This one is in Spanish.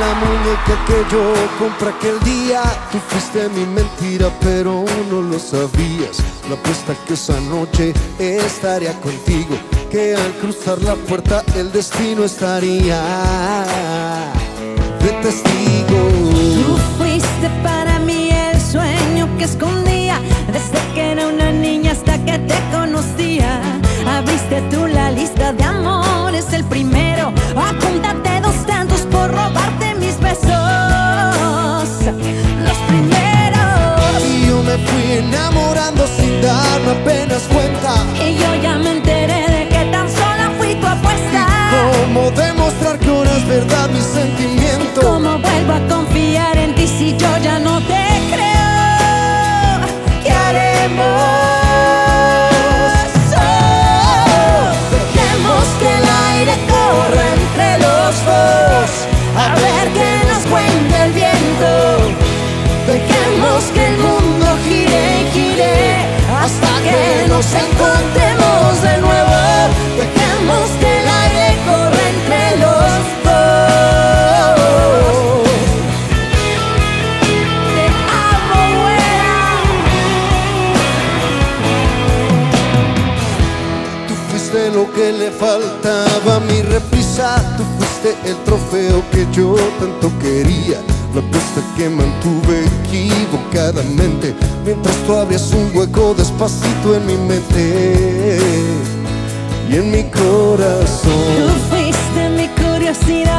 la muñeca que yo compré aquel día. Tú fuiste mi mentira, pero no lo sabías. La apuesta que esa noche estaría contigo. Que al cruzar la puerta el destino estaría de testigo. Apenas cuenta. Y yo ya me enteré de que tan sola fui tu apuesta. ¿Cómo demostrar que ahora es verdad mi sentimiento? ¿Cómo vuelvo a confiar en ti si yo ya no te creo? ¿Qué haremos? Oh, dejemos que el aire corra entre los dos. A ver qué nos cuenta el viento. Dejemos que el mundo que le faltaba mi reprisa. Tú fuiste el trofeo que yo tanto quería. La apuesta que mantuve equivocadamente. Mientras tú abrías un hueco despacito en mi mente y en mi Tú corazón. fuiste mi curiosidad